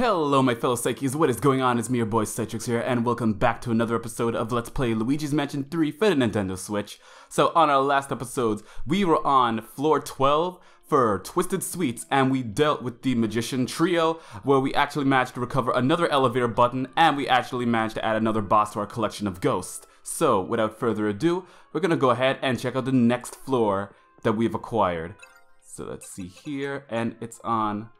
Hello my fellow Psyches, what is going on? It's me your boy Psytrix here, and welcome back to another episode of Let's Play Luigi's Mansion 3 for the Nintendo Switch. So on our last episodes, we were on floor 12 for Twisted Suites, and we dealt with the Magician Trio, where we actually managed to recover another elevator button, and we actually managed to add another boss to our collection of ghosts. So without further ado, we're gonna go ahead and check out the next floor that we've acquired. So let's see here, and it's on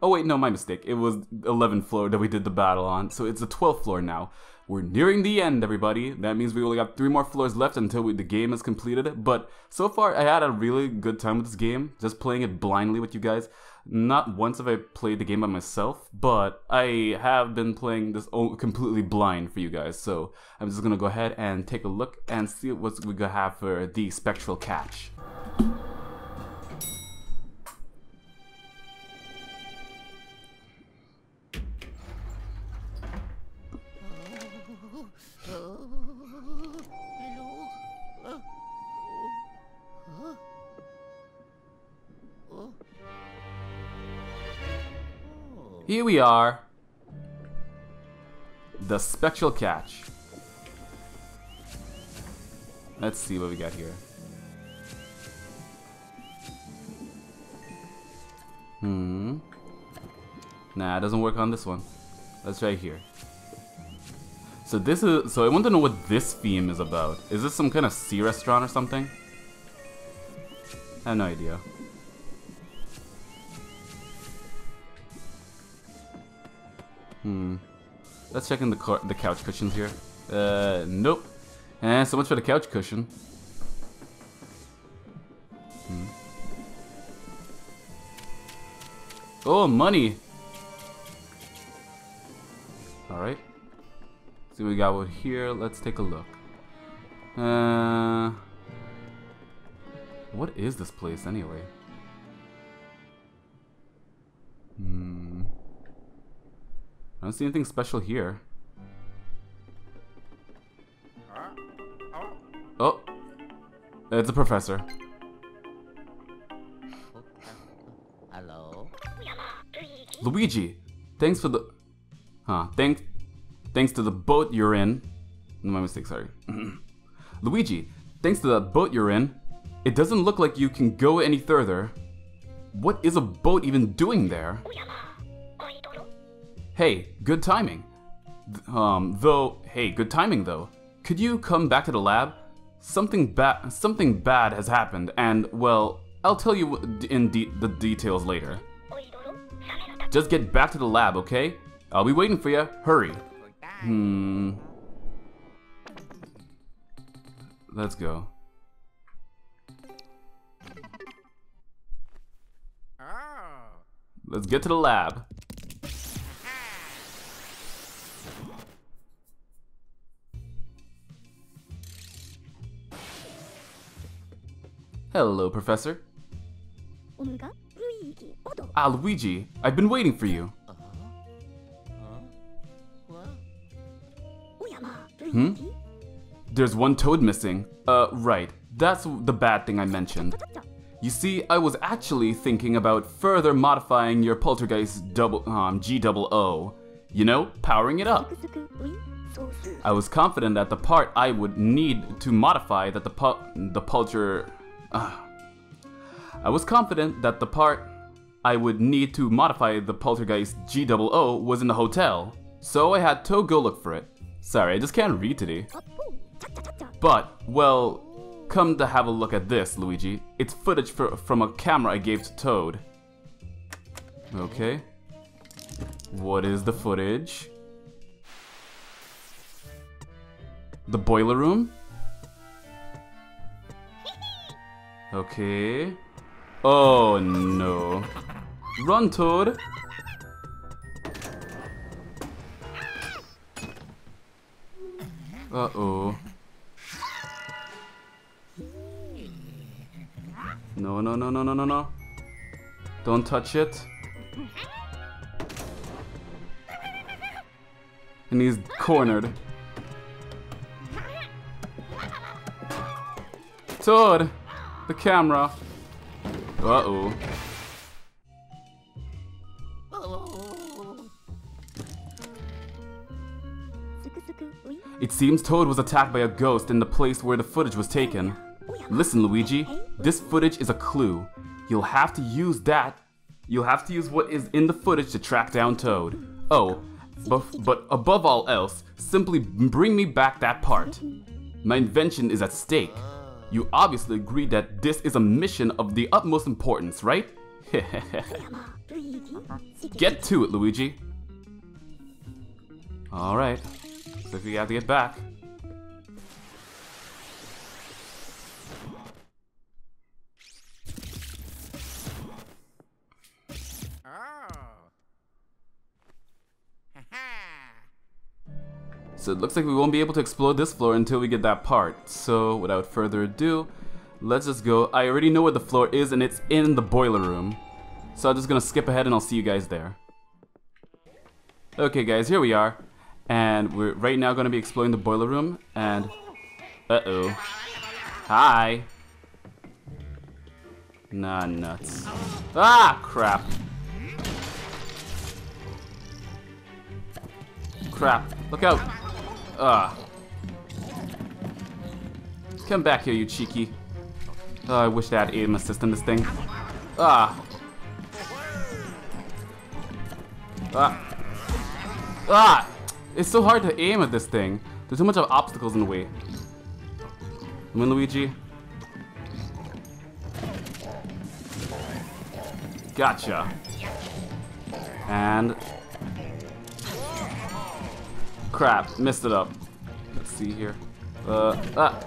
Oh wait, no, my mistake. It was 11th floor that we did the battle on, so it's the 12th floor now. We're nearing the end, everybody. That means we only got three more floors left until we, the game is completed. But so far, I had a really good time with this game, just playing it blindly with you guys. Not once have I played the game by myself, but I have been playing this completely blind for you guys. So I'm just gonna go ahead and take a look and see what we have for the Spectral Catch. Here we are. The Spectral Catch. Let's see what we got here. Hmm. Nah, it doesn't work on this one. Let's try here. So this is, so I want to know what this theme is about. Is this some kind of sea restaurant or something? I have no idea. Let's check in the the couch cushions here. Uh, nope. And so much for the couch cushion. Hmm. Oh, money. All right. See what we got over here. Let's take a look. Uh, what is this place anyway? Don't see anything special here. Oh, it's a professor. Hello. Luigi, thanks for the, huh? Thanks, thanks to the boat you're in. My mistake. Sorry. Luigi, thanks to the boat you're in, it doesn't look like you can go any further. What is a boat even doing there? Hey, good timing. Um, though, hey, good timing though. Could you come back to the lab? Something bad, something bad has happened, and well, I'll tell you in de the details later. Just get back to the lab, okay? I'll be waiting for you. Hurry. Hmm. Let's go. Let's get to the lab. Hello, Professor. Ah, Luigi, I've been waiting for you. Hmm? There's one toad missing. Uh, right. That's the bad thing I mentioned. You see, I was actually thinking about further modifying your poltergeist double um G double O. You know, powering it up. I was confident that the part I would need to modify that the pu the polter uh, I was confident that the part I would need to modify the poltergeist G-O-O was in the hotel, so I had to go look for it. Sorry, I just can't read today. But, well, come to have a look at this, Luigi. It's footage for, from a camera I gave to Toad. Okay. What is the footage? The boiler room? Okay. Oh no. Run, Toad! Uh-oh. No, no, no, no, no, no, no. Don't touch it. And he's cornered. Toad! the camera. Uh-oh. It seems Toad was attacked by a ghost in the place where the footage was taken. Listen, Luigi, this footage is a clue. You'll have to use that. You'll have to use what is in the footage to track down Toad. Oh, but, but above all else, simply bring me back that part. My invention is at stake. You obviously agree that this is a mission of the utmost importance, right? get to it, Luigi. Alright. So if we have to get back. So it looks like we won't be able to explore this floor until we get that part. So without further ado, let's just go. I already know where the floor is and it's in the boiler room. So I'm just gonna skip ahead and I'll see you guys there. Okay guys, here we are. And we're right now gonna be exploring the boiler room and... Uh-oh. Hi. Nah, nuts. Ah, crap. Crap. Look out. Ah. Come back here, you cheeky. Oh, I wish I had aim assist in this thing. Ah. Ah. Ah! It's so hard to aim at this thing. There's too much of obstacles in the way. Come on, Luigi. Gotcha. And... Crap, messed it up. Let's see here. Uh, ah.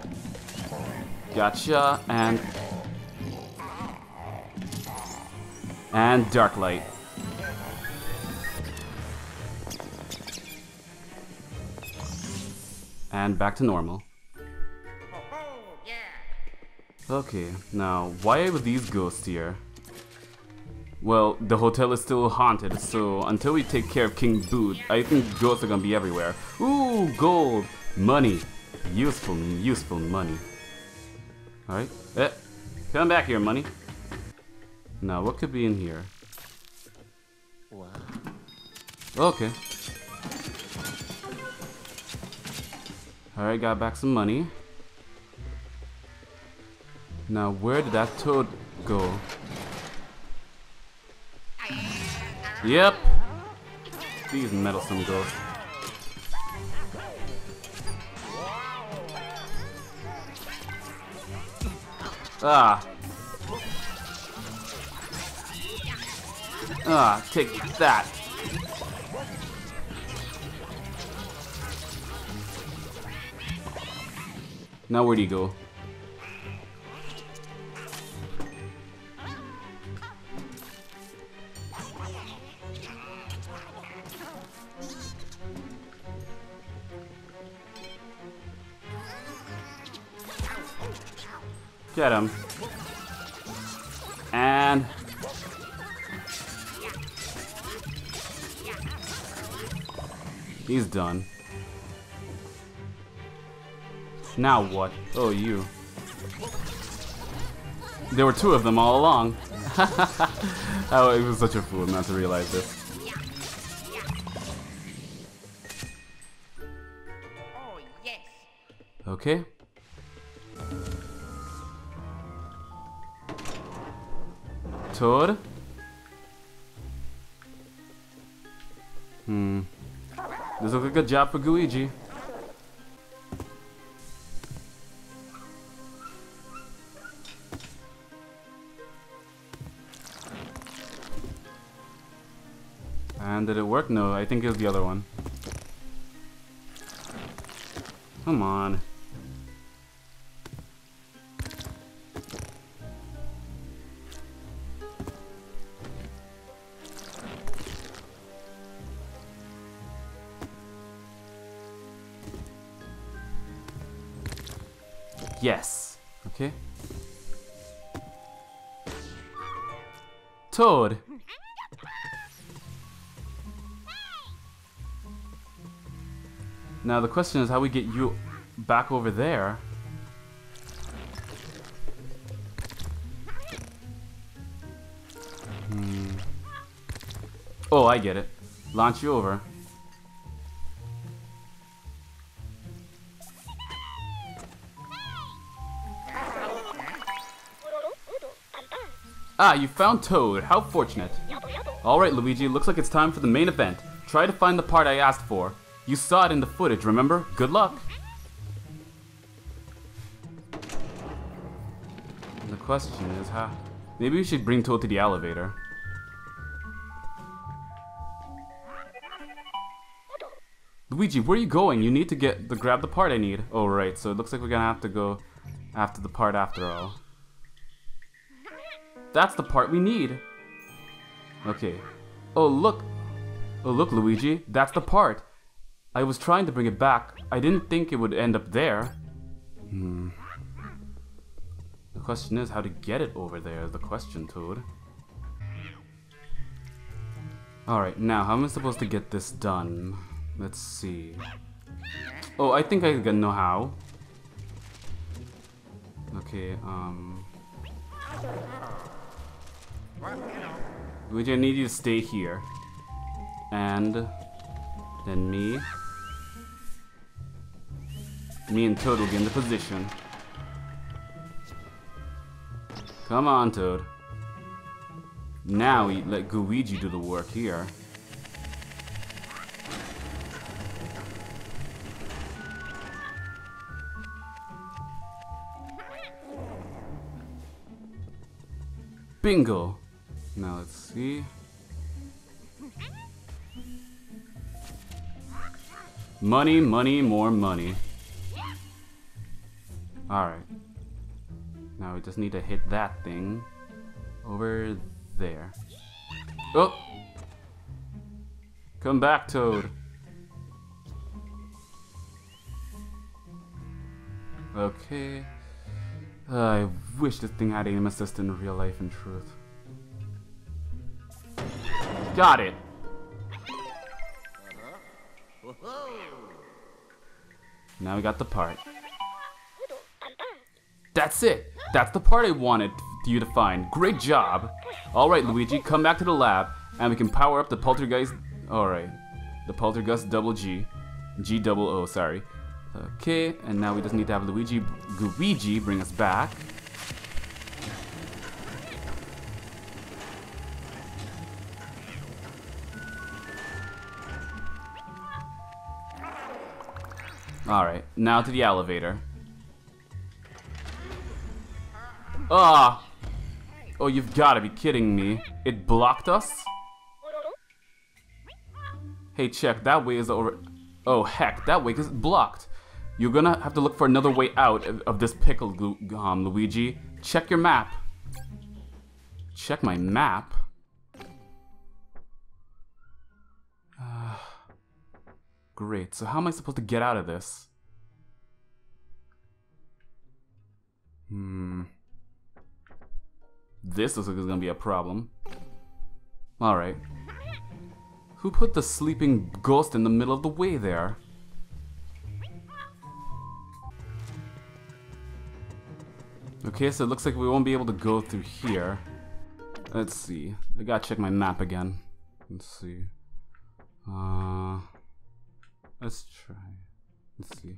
Gotcha, and... And Dark Light. And back to normal. Okay, now, why are these ghosts here? Well, the hotel is still haunted, so until we take care of King Boot, I think ghosts are gonna be everywhere. Ooh, gold! Money! Useful, useful money. Alright. Eh, come back here, money. Now, what could be in here? Wow. Okay. Alright, got back some money. Now, where did that toad go? Yep. These meddlesome ghosts. Ah. Ah, take that. Now where do you go? Get him. And... He's done. Now what? Oh, you. There were two of them all along. oh, it was such a fool not to realize this. Oh, okay. Toad? Hmm. This looks like a job for. And did it work? No, I think it was the other one. Come on. question is how we get you back over there. Hmm. Oh, I get it. Launch you over. Ah, you found Toad. How fortunate. Alright, Luigi, looks like it's time for the main event. Try to find the part I asked for. You saw it in the footage, remember? Good luck. The question is huh? Maybe we should bring Toad to the elevator. Luigi, where are you going? You need to get the grab the part I need. Oh right, so it looks like we're gonna have to go after the part after all. That's the part we need. Okay. Oh look. Oh look, Luigi. That's the part. I was trying to bring it back. I didn't think it would end up there. Hmm. The question is how to get it over there. The question, Toad. Alright, now how am I supposed to get this done? Let's see. Oh, I think I can know how. Okay, um... Luigi, I need you to stay here. And... Then me. Me and Toad will get into position. Come on, Toad. Now we let Gooigi do the work here. Bingo! Now let's see. Money, money, more money. Alright. Now we just need to hit that thing over there. Oh! Come back, Toad. Okay. Uh, I wish this thing had aim assist in real life and truth. Got it! Now we got the part. That's it! That's the part I wanted you to find. Great job! Alright, Luigi, come back to the lab, and we can power up the poltergeist... Alright. The poltergeist double G. G double O, sorry. Okay, and now we just need to have Luigi Luigi bring us back. Alright, now to the elevator. Ah! Oh, you've gotta be kidding me. It blocked us? Hey, check, that way is over... Oh, heck, that way is blocked. You're gonna have to look for another way out of this pickle, um, Luigi. Check your map. Check my map? Uh, great, so how am I supposed to get out of this? Hmm. This looks like it's gonna be a problem. Alright. Who put the sleeping ghost in the middle of the way there? Okay, so it looks like we won't be able to go through here. Let's see. I gotta check my map again. Let's see. Uh, let's try. Let's see.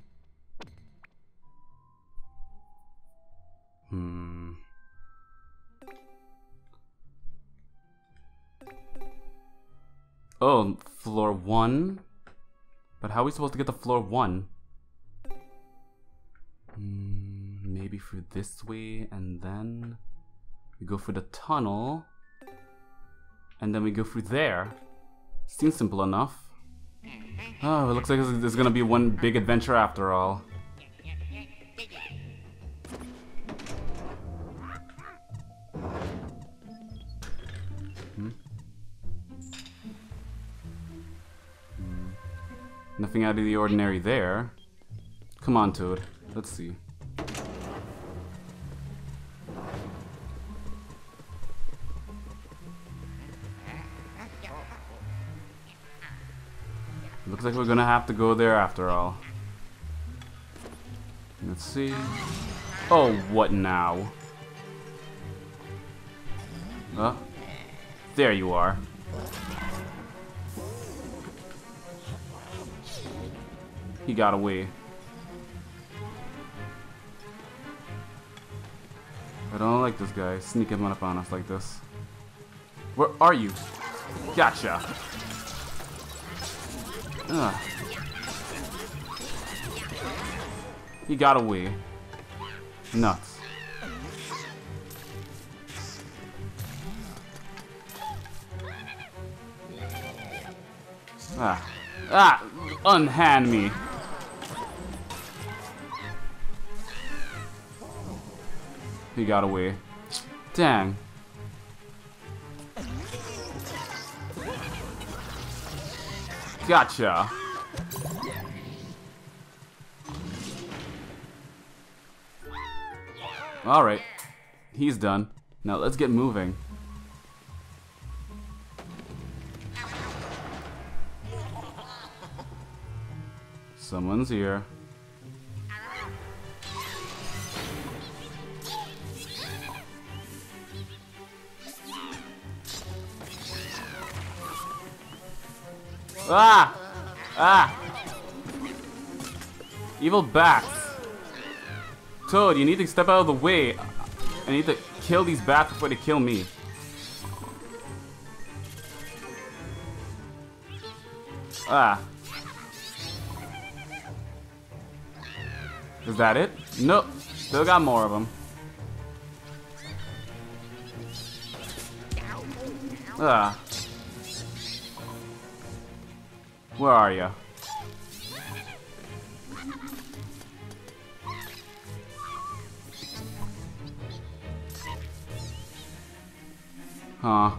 Oh, floor one? But how are we supposed to get to floor one? Hmm maybe through this way and then we go through the tunnel and then we go through there. Seems simple enough. Oh, it looks like there's gonna be one big adventure after all. Out of the ordinary there. Come on, Toad. Let's see. Looks like we're gonna have to go there after all. Let's see. Oh, what now? Oh, there you are. He got away. I don't like this guy sneaking up on us like this. Where are you? Gotcha. Ugh. He got away. Nuts. Ah. Ah! Unhand me. He got away. Dang. Gotcha. Alright. He's done. Now let's get moving. Someone's here. Ah! Ah! Evil bats. Toad, you need to step out of the way. I need to kill these bats before they kill me. Ah. Is that it? Nope. Still got more of them. Ah. Where are you? Huh.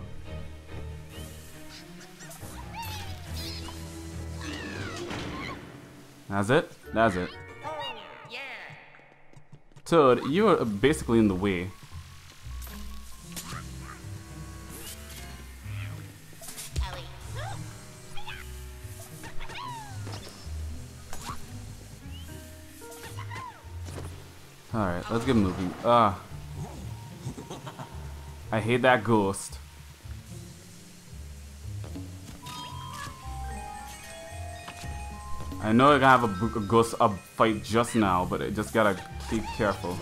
That's it? That's it. Oh, Toad, you are basically in the way. Get moving. Ah. I hate that ghost. I know I gonna have a, a ghost up fight just now, but I just gotta keep careful.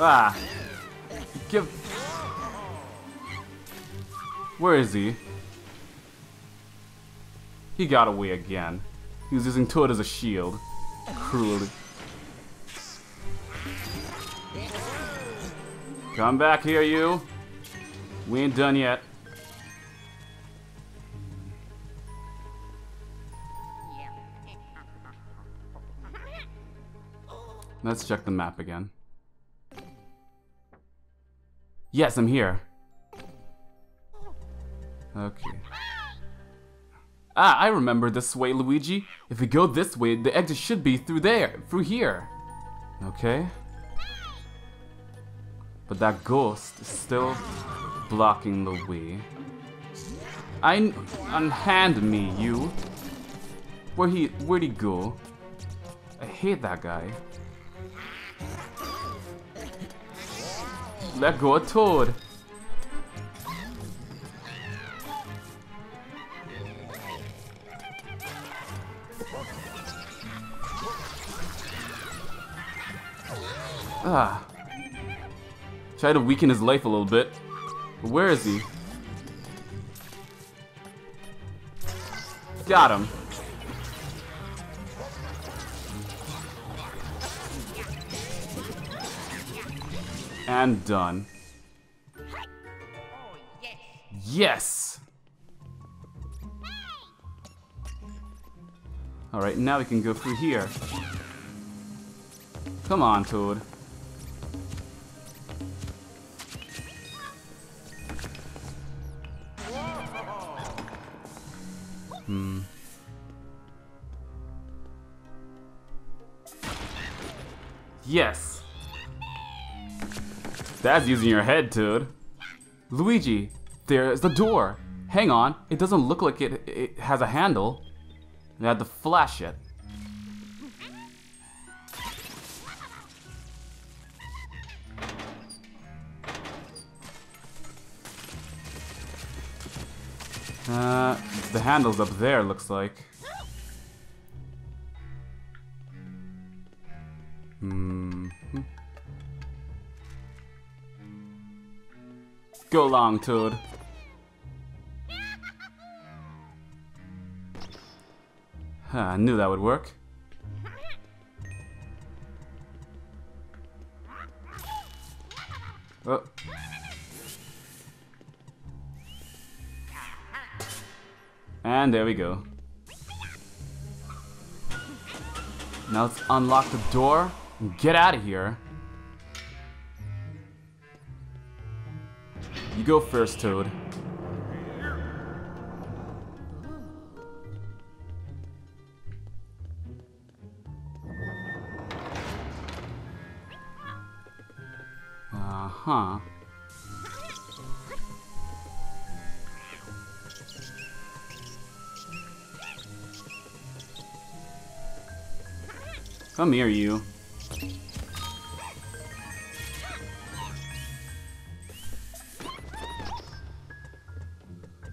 Ah! Give... Where is he? He got away again. He was using Toad as a shield. Cruelly. Come back here, you. We ain't done yet. Let's check the map again. Yes, I'm here. Okay. Ah, I remember this way, Luigi. If we go this way, the exit should be through there, through here. Okay. But that ghost is still blocking the way. I unhand me, you. Where he where'd he go? I hate that guy. Let go of Toad. Ah. Try to weaken his life a little bit. But where is he? Got him. And done. Yes! Alright, now we can go through here. Come on, Toad. Hmm. Yes! That's using your head, Toad. Luigi, there's the door. Hang on, it doesn't look like it, it has a handle and had to flash it. Uh, the handle's up there, looks like. Mm -hmm. Go long, Toad. I knew that would work. Oh. And there we go. Now let's unlock the door and get out of here. You go first, Toad. Uh-huh. Come here, you.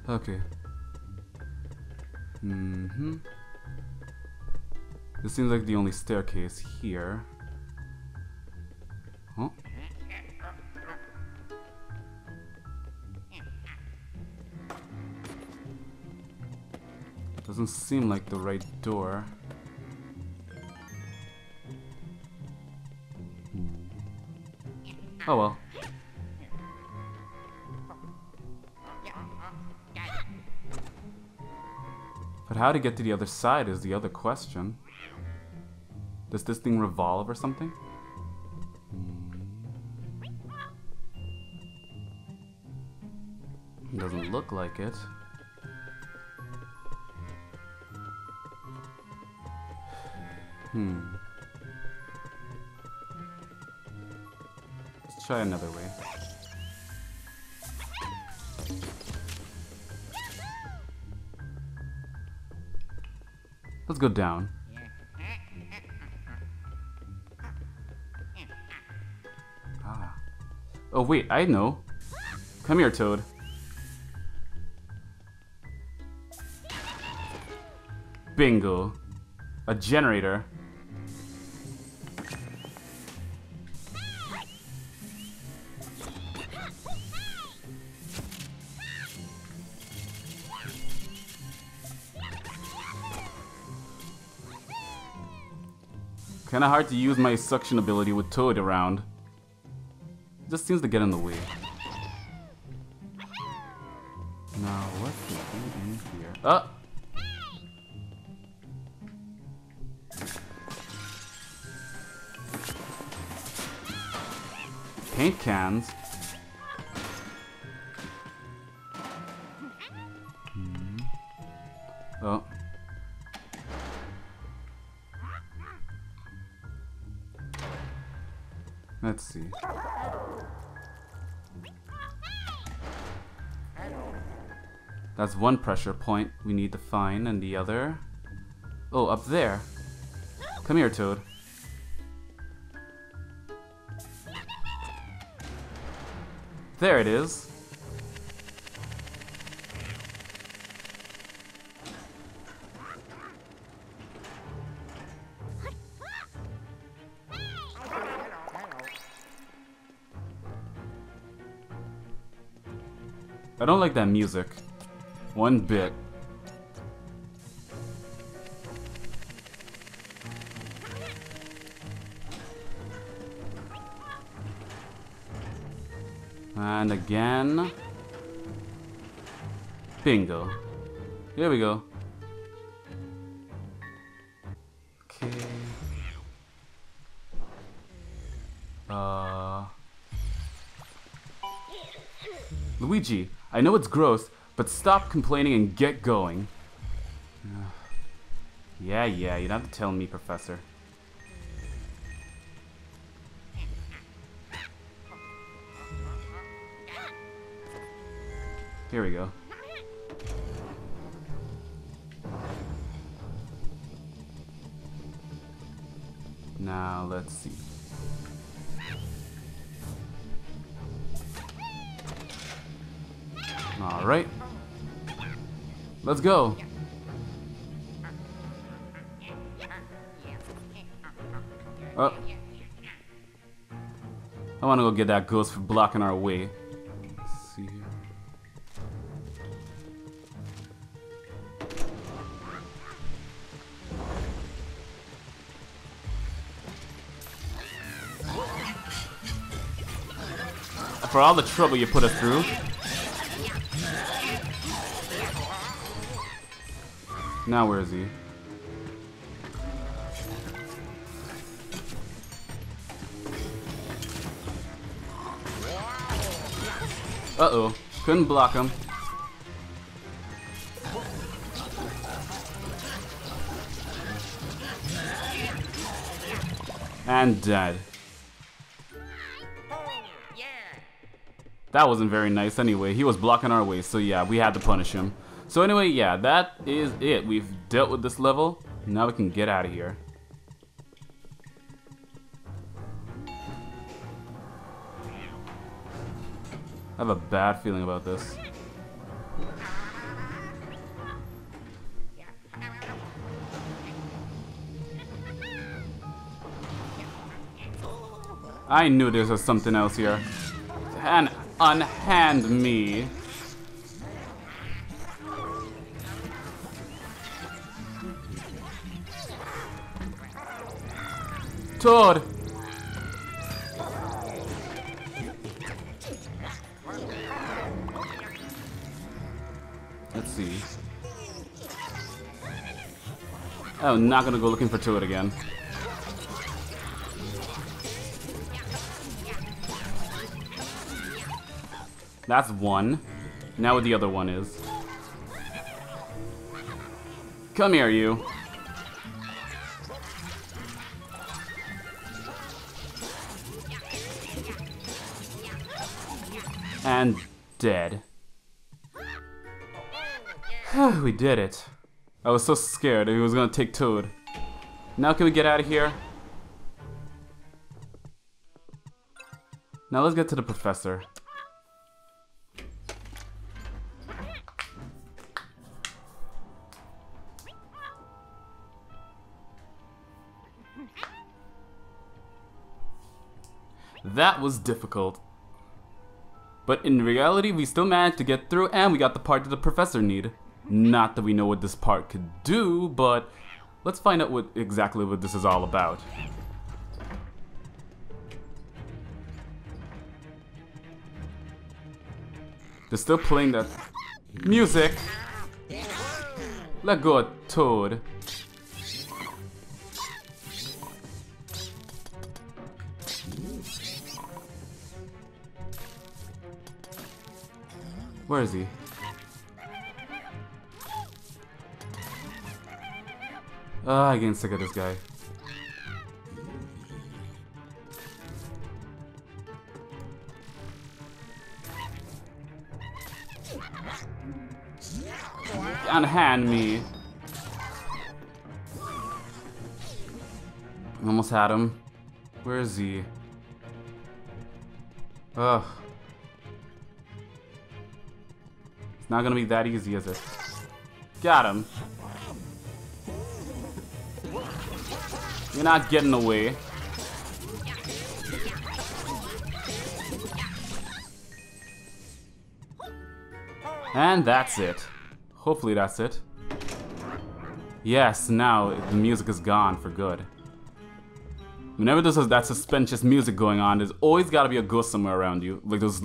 Okay. Mm-hmm. This seems like the only staircase here. Seem like the right door. Oh well. But how to get to the other side is the other question. Does this thing revolve or something? Hmm. Doesn't look like it. Hmm. Let's try another way. Let's go down. Ah. Oh wait, I know. Come here, Toad. Bingo. A generator. Kinda hard to use my suction ability with Toad around. It just seems to get in the way. Now, what to do in here? Oh! Paint cans? That's one pressure point we need to find, and the other... Oh, up there. Come here, Toad. There it is. I don't like that music. One bit. And again. Bingo. Here we go. Okay. Uh... Luigi, I know it's gross, but stop complaining and get going. yeah, yeah, you don't have to tell me, Professor. Here we go. Now, let's see. Alright. Let's go. Oh. I want to go get that ghost for blocking our way. Let's see here. For all the trouble you put us through. Now where is he? Uh-oh. Couldn't block him. And dead. That wasn't very nice anyway. He was blocking our way, so yeah, we had to punish him. So anyway, yeah, that is it. We've dealt with this level. Now we can get out of here. I have a bad feeling about this. I knew there was something else here. And unhand me. Toad! Let's see. I'm not gonna go looking for Toad again. That's one. Now what the other one is. Come here, you. And dead. we did it. I was so scared he was gonna take Toad. Now can we get out of here? Now let's get to the professor. That was difficult. But in reality, we still managed to get through and we got the part that the professor needed. Not that we know what this part could do, but let's find out what exactly what this is all about. They're still playing that music. Let go Toad. Where is he? Ah, I'm getting sick of this guy. Unhand me. Almost had him. Where is he? Ugh. It's not gonna be that easy, is it? Got him. You're not getting away. And that's it. Hopefully that's it. Yes, now the music is gone for good. Whenever there's that suspicious music going on, there's always gotta be a ghost somewhere around you. Like those,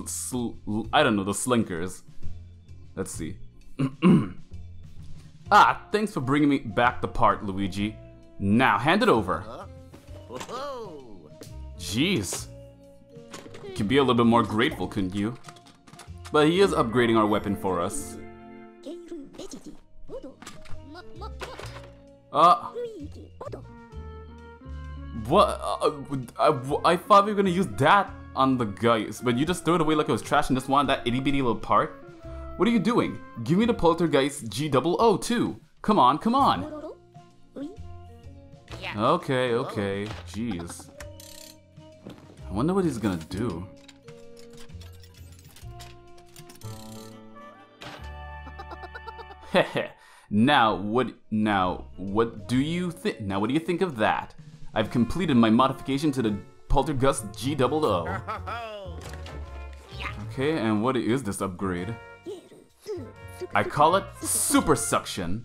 I don't know, those slinkers. Let's see. ah, thanks for bringing me back the part, Luigi. Now, hand it over. Jeez. You could be a little bit more grateful, couldn't you? But he is upgrading our weapon for us. Uh... What? Uh, I, I thought we were gonna use that on the guys, but you just threw it away like it was trash and just wanted that itty bitty little part? What are you doing? Give me the Poltergeist G-double-O too. Come on, come on. Okay, okay. Jeez. I wonder what he's gonna do. Heh now, what, now, what do you think, now what do you think of that? I've completed my modification to the Poltergeist G-double-O. Okay, and what is this upgrade? I call it Super Suction.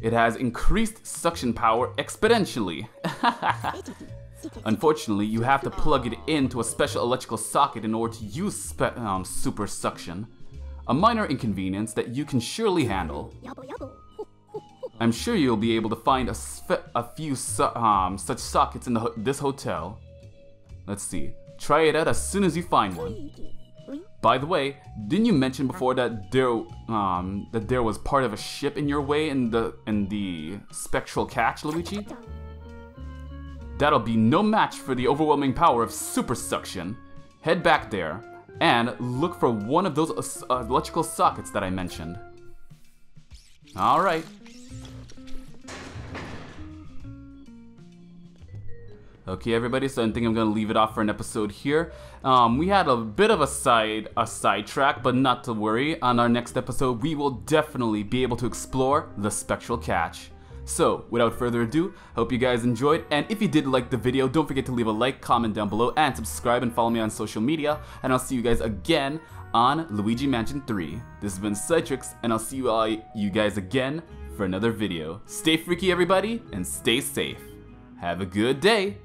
It has increased suction power exponentially. Unfortunately, you have to plug it into a special electrical socket in order to use um, super suction. A minor inconvenience that you can surely handle. I'm sure you'll be able to find a, a few um, such sockets in ho this hotel. Let's see. Try it out as soon as you find one. By the way, didn't you mention before that there um that there was part of a ship in your way in the in the spectral catch, Luigi? That'll be no match for the overwhelming power of super suction. Head back there and look for one of those uh, electrical sockets that I mentioned. Alright, Okay, everybody, so I think I'm gonna leave it off for an episode here. Um, we had a bit of a side a sidetrack, but not to worry. On our next episode, we will definitely be able to explore the spectral catch. So, without further ado, hope you guys enjoyed, and if you did like the video, don't forget to leave a like, comment down below, and subscribe and follow me on social media, and I'll see you guys again on Luigi Mansion 3. This has been Psytrix, and I'll see you all you guys again for another video. Stay freaky everybody, and stay safe. Have a good day!